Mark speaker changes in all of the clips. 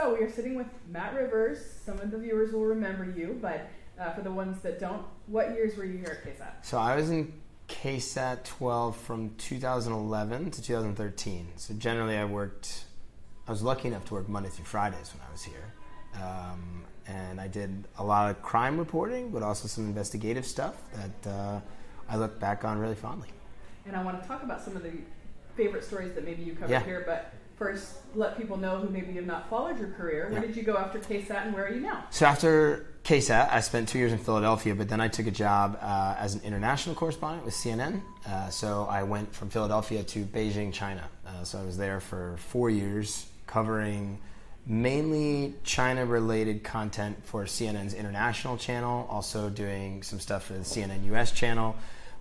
Speaker 1: So we are sitting with Matt Rivers. Some of the viewers will remember you, but uh, for the ones that don't, what years were you here at KSAT?
Speaker 2: So I was in KSAT 12 from 2011 to 2013. So generally, I worked. I was lucky enough to work Monday through Fridays when I was here, um, and I did a lot of crime reporting, but also some investigative stuff that uh, I look back on really fondly.
Speaker 1: And I want to talk about some of the favorite stories that maybe you covered
Speaker 2: Yeah.
Speaker 1: here, but first, let people know who maybe have not followed your career. Where
Speaker 2: Yeah.
Speaker 1: did you go after KSAT, and where are you now?
Speaker 2: So after KSAT, I spent two years in Philadelphia, but then I took a job uh, as an international correspondent with CNN. Uh, so I went from Philadelphia to Beijing, China. Uh, so I was there for four years, covering mainly China-related content for CNN's international channel, also doing some stuff for the CNN US channel,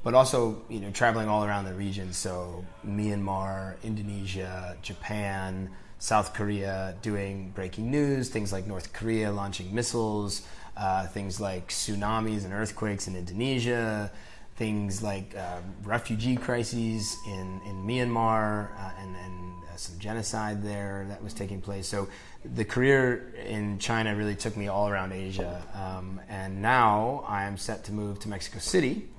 Speaker 2: but also you know traveling all around the region. So Myanmar, Indonesia, Japan, South Korea, doing breaking news, things like North Korea launching missiles, uh, things like tsunamis and earthquakes in Indonesia, things like uh, refugee crises in, in Myanmar, uh, and, and uh, some genocide there that was taking place. So the career in China really took me all around Asia. Um, and now I am set to move to Mexico City,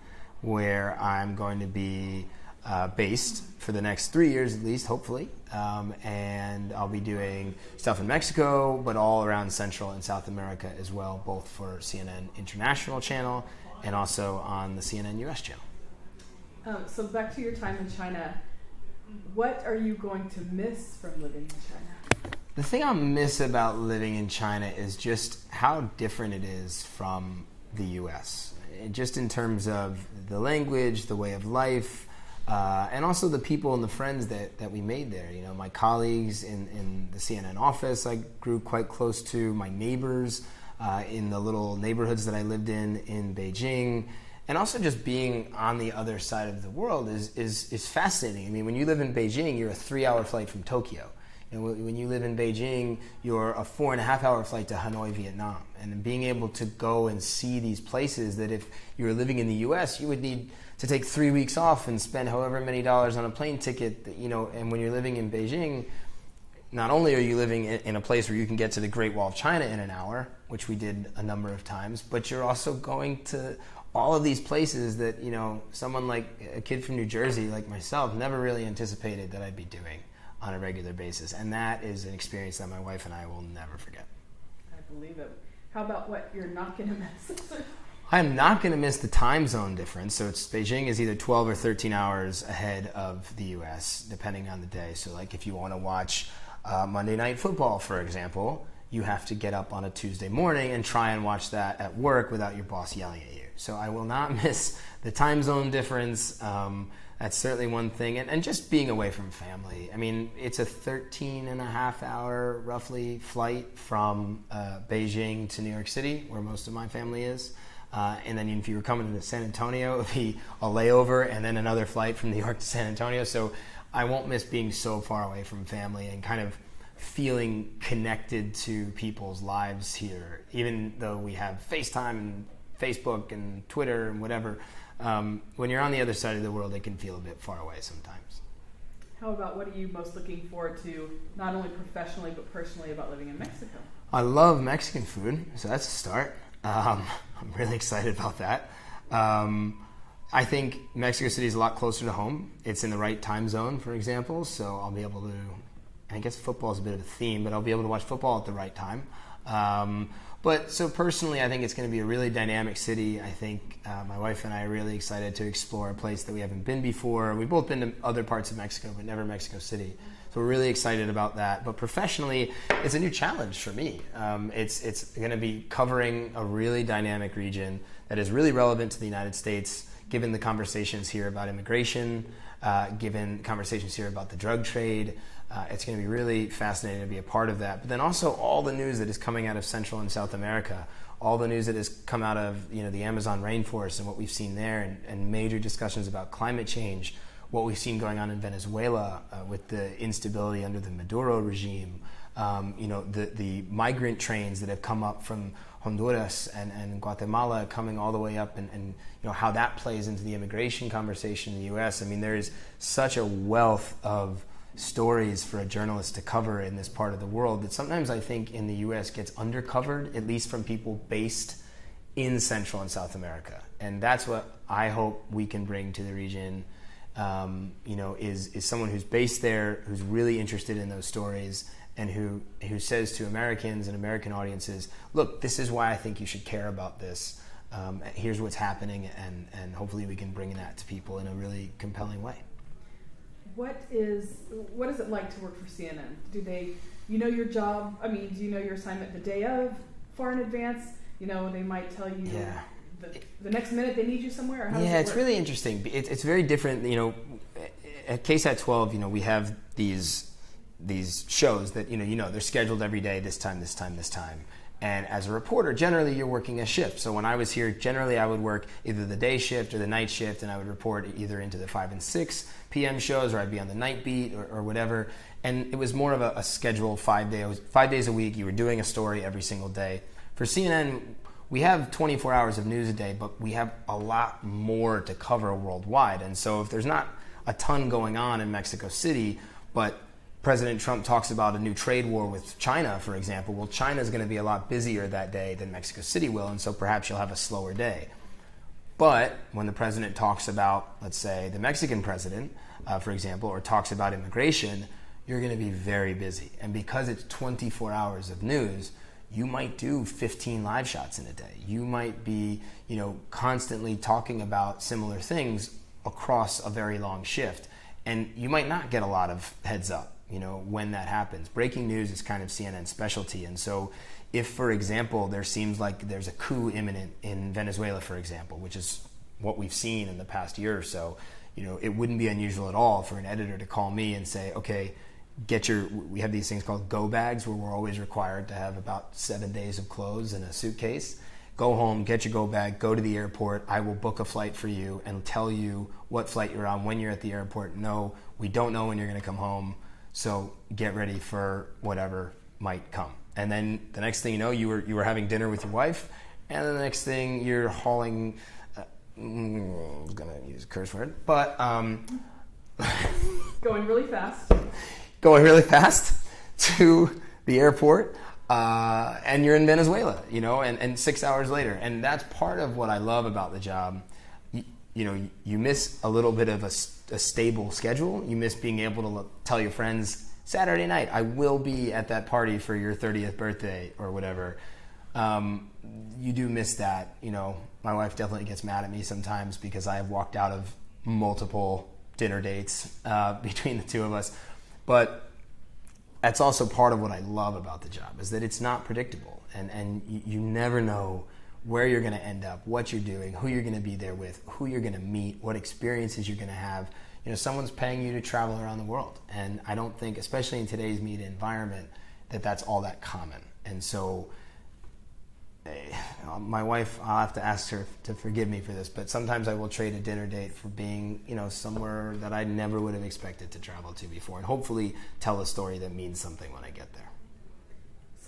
Speaker 2: where I'm going to be uh, based for the next three years at least, hopefully. Um, and I'll be doing stuff in Mexico, but all around Central and South America as well, both for CNN International channel and also on the CNN US channel.
Speaker 1: Um, so back to your time in China. What are you going to miss from living in China?
Speaker 2: The thing I miss about living in China is just how different it is from the US. Just in terms of the language, the way of life, uh, and also the people and the friends that, that we made there. You know, my colleagues in, in the CNN office I grew quite close to, my neighbors uh, in the little neighborhoods that I lived in in Beijing. And also just being on the other side of the world is, is, is fascinating. I mean, when you live in Beijing, you're a three hour flight from Tokyo. And when you live in Beijing, you're a four and a half hour flight to Hanoi, Vietnam. And being able to go and see these places that if you were living in the US, you would need to take three weeks off and spend however many dollars on a plane ticket, that, you know, and when you're living in Beijing, not only are you living in in a place where you can get to the Great Wall of China in an hour, which we did a number of times, but you're also going to all of these places that, you know, someone like a kid from New Jersey like myself never really anticipated that I'd be doing on a regular basis. And that is an experience that my wife and I will never forget.
Speaker 1: I believe it. How about what you're not going to miss?
Speaker 2: I'm not going to miss the time zone difference. So it's Beijing is either 12 or 13 hours ahead of the U.S. depending on the day. So like if you want to watch uh, Monday Night Football, for example, you have to get up on a Tuesday morning and try and watch that at work without your boss yelling at you. So I will not miss the time zone difference. Um, that's certainly one thing. And, and just being away from family. I mean, it's a 13 and a half hour, roughly, flight from uh, Beijing to New York City, where most of my family is. Uh, and then if you were coming to San Antonio, it would be a layover and then another flight from New York to San Antonio. So I won't miss being so far away from family and kind of feeling connected to people's lives here, even though we have FaceTime and Facebook and Twitter and whatever. Um, when you're on the other side of the world, it can feel a bit far away sometimes.
Speaker 1: How about what are you most looking forward to, not only professionally but personally, about living in Mexico?
Speaker 2: I love Mexican food, so that's a start. Um, I'm really excited about that. Um, I think Mexico City is a lot closer to home. It's in the right time zone, for example, so I'll be able to. I guess football is a bit of a theme, but I'll be able to watch football at the right time. Um, but so personally, I think it's going to be a really dynamic city. I think uh, my wife and I are really excited to explore a place that we haven't been before. We've both been to other parts of Mexico, but never Mexico City. So we're really excited about that. But professionally, it's a new challenge for me. Um, it's it's going to be covering a really dynamic region that is really relevant to the United States, given the conversations here about immigration, uh, given conversations here about the drug trade. Uh, it's going to be really fascinating to be a part of that. But then also all the news that is coming out of Central and South America, all the news that has come out of you know the Amazon rainforest and what we've seen there, and, and major discussions about climate change, what we've seen going on in Venezuela uh, with the instability under the Maduro regime, um, you know the the migrant trains that have come up from Honduras and, and Guatemala coming all the way up and, and you know how that plays into the immigration conversation in the US. I mean there is such a wealth of stories for a journalist to cover in this part of the world that sometimes I think in the US gets undercovered, at least from people based in Central and South America. And that's what I hope we can bring to the region. Um, you know, is, is someone who's based there, who's really interested in those stories, and who, who says to Americans and American audiences, look, this is why I think you should care about this. Um, here's what's happening, and, and hopefully we can bring that to people in a really compelling way.
Speaker 1: What is what is it like to work for CNN? Do they you know your job? I mean, do you know your assignment the day of, far in advance? You know, they might tell you
Speaker 2: yeah.
Speaker 1: the, the next minute they need you somewhere.
Speaker 2: yeah,
Speaker 1: it
Speaker 2: it's really interesting. It, it's very different. You know, at KSAT 12, you know, we have these these shows that you know you know they're scheduled every day, this time, this time, this time. And as a reporter, generally you're working a shift. So when I was here, generally I would work either the day shift or the night shift, and I would report either into the 5 and 6 p.m. shows, or I'd be on the night beat or, or whatever. And it was more of a, a scheduled five days, five days a week. You were doing a story every single day. For CNN, we have 24 hours of news a day, but we have a lot more to cover worldwide. And so if there's not a ton going on in Mexico City, but President Trump talks about a new trade war with China, for example. Well, China is going to be a lot busier that day than Mexico City will, and so perhaps you'll have a slower day. But when the president talks about, let's say, the Mexican president, uh, for example, or talks about immigration, you're going to be very busy. And because it's 24 hours of news, you might do 15 live shots in a day. You might be, you know, constantly talking about similar things across a very long shift. And you might not get a lot of heads up you know, when that happens. Breaking news is kind of CNN's specialty. And so, if, for example, there seems like there's a coup imminent in Venezuela, for example, which is what we've seen in the past year or so, you know, it wouldn't be unusual at all for an editor to call me and say, okay, get your, we have these things called go bags where we're always required to have about seven days of clothes in a suitcase. Go home, get your go bag, go to the airport. I will book a flight for you and tell you what flight you're on when you're at the airport. No, we don't know when you're going to come home so get ready for whatever might come. And then the next thing you know, you were you were having dinner with your wife, and then the next thing you're hauling. Uh, mm, I was gonna use a curse word, but um,
Speaker 1: going really fast.
Speaker 2: Going really fast to the airport, uh, and you're in Venezuela, you know, and, and six hours later, and that's part of what I love about the job. You, you know, you miss a little bit of a a stable schedule. You miss being able to tell your friends Saturday night I will be at that party for your 30th birthday or whatever. Um, you do miss that. You know, my wife definitely gets mad at me sometimes because I have walked out of multiple dinner dates uh, between the two of us. But that's also part of what I love about the job is that it's not predictable and, and you, you never know where you're going to end up, what you're doing, who you're going to be there with, who you're going to meet, what experiences you're going to have. You know, someone's paying you to travel around the world, and I don't think, especially in today's media environment, that that's all that common. And so, uh, my wife, I'll have to ask her to forgive me for this, but sometimes I will trade a dinner date for being, you know, somewhere that I never would have expected to travel to before, and hopefully tell a story that means something when I get there.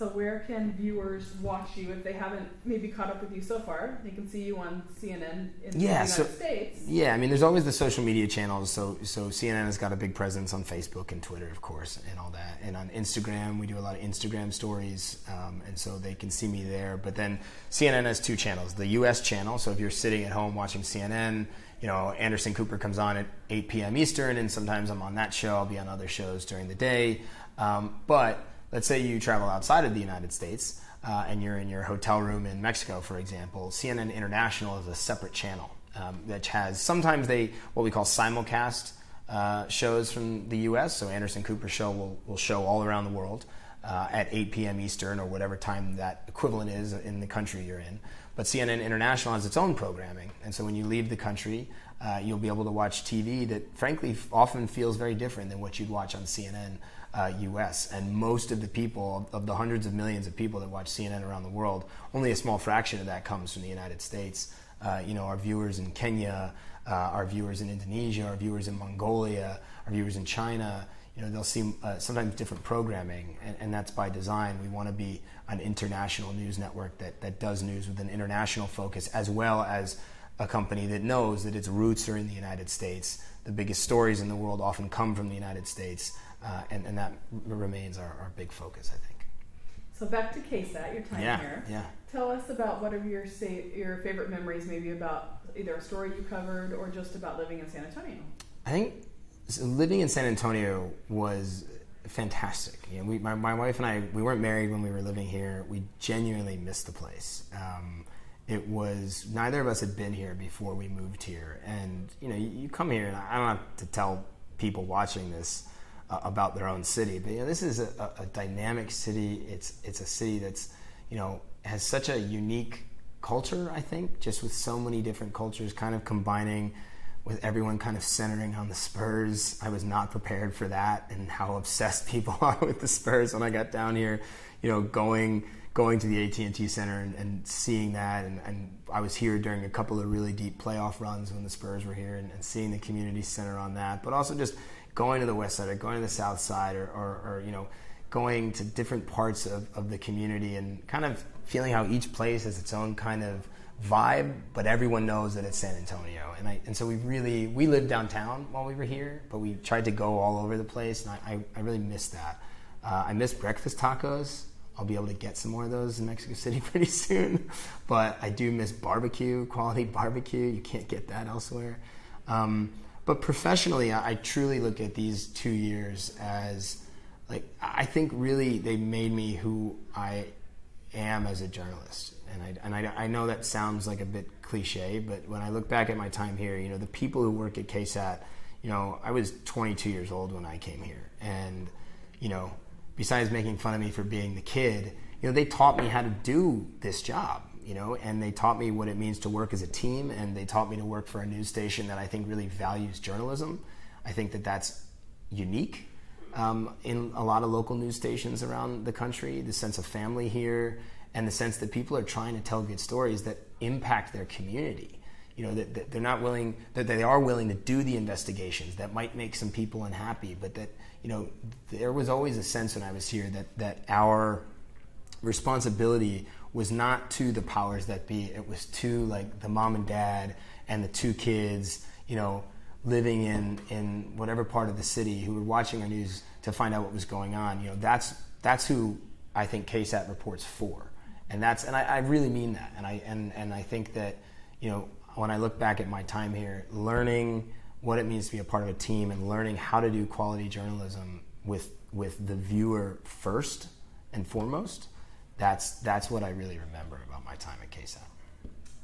Speaker 1: So where can viewers watch you if they haven't maybe caught up with you so far? They can see you on CNN in yeah, the United so, States.
Speaker 2: Yeah, I mean, there's always the social media channels. So so CNN has got a big presence on Facebook and Twitter, of course, and all that. And on Instagram, we do a lot of Instagram stories, um, and so they can see me there. But then CNN has two channels: the U.S. channel. So if you're sitting at home watching CNN. You know, Anderson Cooper comes on at 8 p.m. Eastern, and sometimes I'm on that show. I'll be on other shows during the day. Um, but let's say you travel outside of the United States uh, and you're in your hotel room in Mexico, for example, CNN International is a separate channel um, that has sometimes they what we call simulcast uh, shows from the U.S. So Anderson Cooper show will, will show all around the world uh, at 8 p.m. Eastern or whatever time that equivalent is in the country you're in. But CNN International has its own programming, and so when you leave the country, uh, you'll be able to watch TV that, frankly, often feels very different than what you'd watch on CNN uh, US. And most of the people, of the hundreds of millions of people that watch CNN around the world, only a small fraction of that comes from the United States. Uh, you know, our viewers in Kenya, uh, our viewers in Indonesia, our viewers in Mongolia, our viewers in China, you know, they'll see uh, sometimes different programming, and, and, that's by design. We want to be an international news network that, that does news with an international focus, as well as a company that knows that its roots are in the United States. The biggest stories in the world often come from the United States. uh, and, and that remains our, our big focus, I think.
Speaker 1: So back to KSAT, your time
Speaker 2: yeah,
Speaker 1: here.
Speaker 2: Yeah.
Speaker 1: Tell us about what are your say, your favorite memories, maybe about either a story you covered or just about living in San Antonio.
Speaker 2: I think living in San Antonio was fantastic. You know, we, my, my wife and I, we weren't married when we were living here. We genuinely missed the place. Um, it was neither of us had been here before we moved here, and you know, you, you come here, and I don't have to tell people watching this uh, about their own city, but you know, this is a, a, dynamic city. It's it's a city that's you know has such a unique culture. I think just with so many different cultures, kind of combining with everyone kind of centering on the Spurs. I was not prepared for that and how obsessed people are with the Spurs when I got down here. You know, going going to the AT&T Center and, and seeing that, and, and, I was here during a couple of really deep playoff runs when the Spurs were here, and, and, seeing the community center on that, but also just going to the west side or going to the south side, or, or, or you know, going to different parts of, of the community, and kind of feeling how each place has its own kind of vibe, but everyone knows that it's San Antonio, and I and so we really we lived downtown while we were here, but we tried to go all over the place, and I, I, I really missed that. Uh, I miss breakfast tacos. I'll be able to get some more of those in Mexico City pretty soon. But I do miss barbecue, quality barbecue. You can't get that elsewhere. Um, but professionally, I, I, truly look at these two years as like I think really they made me who I am as a journalist. And I and I, I know that sounds like a bit cliche, but when I look back at my time here, you know, the people who work at KSAT, you know, I was 22 years old when I came here, and you know, besides making fun of me for being the kid, you know, they taught me how to do this job, you know, and they taught me what it means to work as a team, and they taught me to work for a news station that I think really values journalism. I think that that's unique um, in a lot of local news stations around the country. The sense of family here, and the sense that people are trying to tell good stories that impact their community. You know that, that they're not willing, that they are willing to do the investigations that might make some people unhappy, but that you know, there was always a sense when I was here that, that our responsibility was not to the powers that be. It was to like the mom and dad and the two kids, you know, living in, in whatever part of the city who were watching our news to find out what was going on. You know, that's, that's who I think KSAT reports for. And that's, and I, I really mean that. And I, and, and I think that, you know, when I look back at my time here, learning, what it means to be a part of a team and learning how to do quality journalism with with the viewer first and foremost. That's that's what I really remember about my time at KSAT.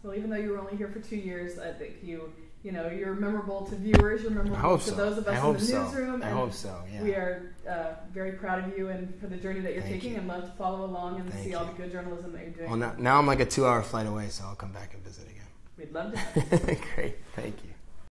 Speaker 1: Well, even though you were only here for two years, I think you you know you're memorable to viewers. You're memorable to
Speaker 2: so.
Speaker 1: those of us in the
Speaker 2: so.
Speaker 1: newsroom.
Speaker 2: I hope so. Yeah.
Speaker 1: We are uh, very proud of you and for the journey that you're
Speaker 2: Thank
Speaker 1: taking,
Speaker 2: you.
Speaker 1: and love to follow along and
Speaker 2: Thank
Speaker 1: see
Speaker 2: you.
Speaker 1: all the good journalism that you're doing.
Speaker 2: Well, now, now I'm like a two-hour flight away, so I'll come back and visit again.
Speaker 1: We'd love to.
Speaker 2: Great. Thank you.